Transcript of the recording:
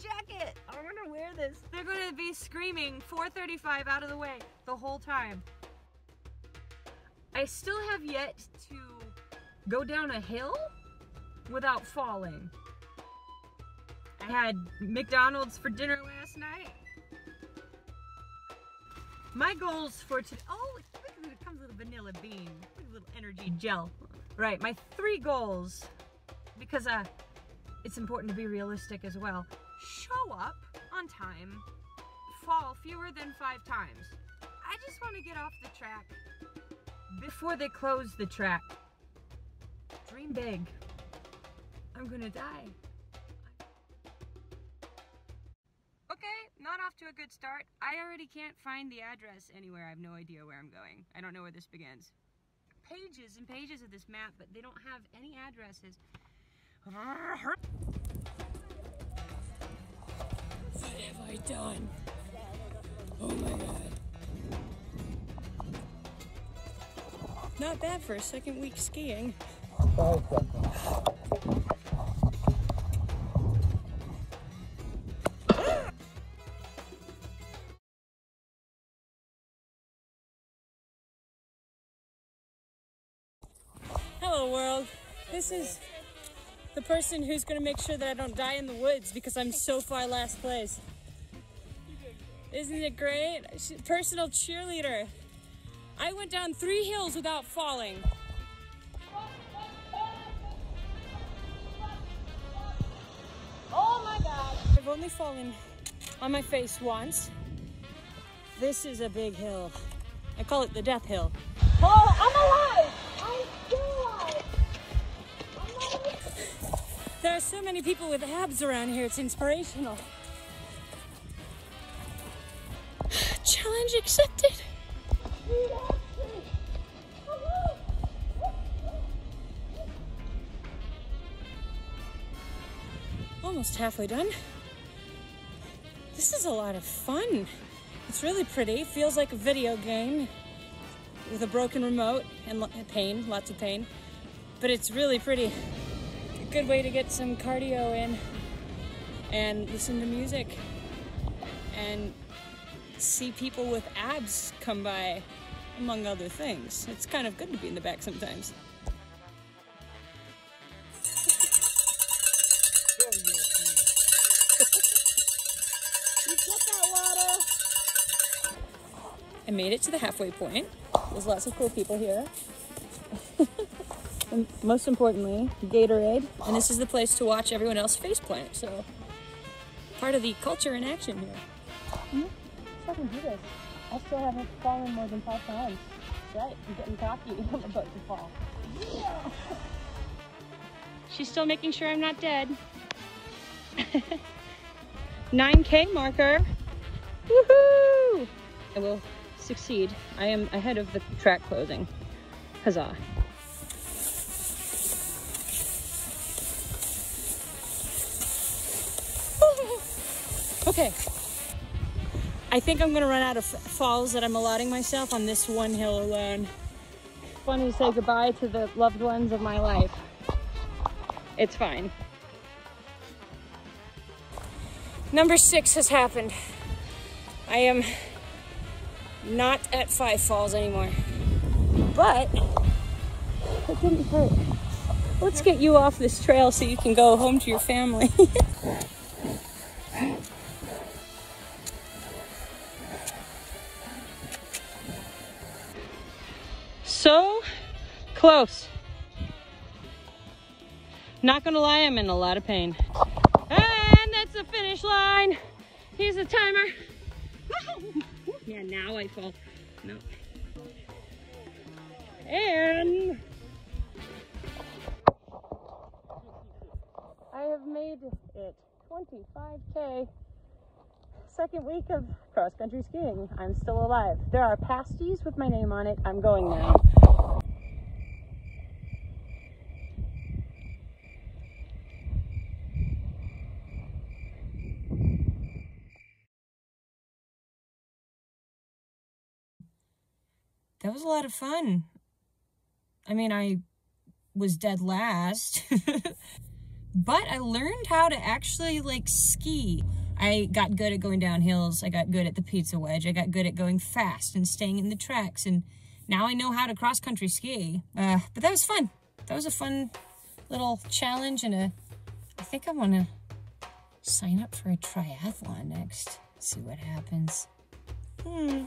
jacket. I want to wear this. They're going to be screaming 435 out of the way the whole time. I still have yet to go down a hill without falling. I had McDonald's for dinner last night. My goals for today, oh, look, it comes with a vanilla bean, a little energy gel. Right, my three goals, because uh, it's important to be realistic as well. Show up on time, fall fewer than five times. I just want to get off the track before they close the track. Dream big. I'm gonna die. Okay, not off to a good start. I already can't find the address anywhere. I have no idea where I'm going. I don't know where this begins. Pages and pages of this map, but they don't have any addresses. What have I done? Oh my god. Not bad for a second week skiing. Hello world. This is the person who's gonna make sure that I don't die in the woods because I'm so far last place. Isn't it great? Personal cheerleader. I went down three hills without falling. Oh my god. I've only fallen on my face once. This is a big hill. I call it the death hill. Oh, I'm alive! Are so many people with abs around here, it's inspirational. Challenge accepted. Almost halfway done. This is a lot of fun. It's really pretty. Feels like a video game with a broken remote and pain, lots of pain. But it's really pretty. Good way to get some cardio in and listen to music and see people with abs come by, among other things. It's kind of good to be in the back sometimes. I made it to the halfway point. There's lots of cool people here. and most importantly, Gatorade. And this is the place to watch everyone else faceplant. So, part of the culture in action here. Mm -hmm. I can do this. I still haven't fallen more than five times. Right, I'm getting cocky. I'm about to fall. Yeah. She's still making sure I'm not dead. 9K marker. Woohoo! I will succeed. I am ahead of the track closing. Huzzah. Okay. I think I'm gonna run out of falls that I'm allotting myself on this one hill alone. Funny to say goodbye to the loved ones of my life. It's fine. Number six has happened. I am not at five falls anymore. But it didn't hurt. Let's get you off this trail so you can go home to your family. so close. Not gonna lie, I'm in a lot of pain. And that's the finish line. Here's the timer. yeah, now I fall. No. And I have made it 25K. Second week of cross country skiing. I'm still alive. There are pasties with my name on it. I'm going now. that was a lot of fun. I mean, I was dead last, but I learned how to actually like ski. I got good at going down hills. I got good at the pizza wedge. I got good at going fast and staying in the tracks. And now I know how to cross country ski. Uh, but that was fun. That was a fun little challenge and a, I think I want to sign up for a triathlon next. See what happens. Hmm.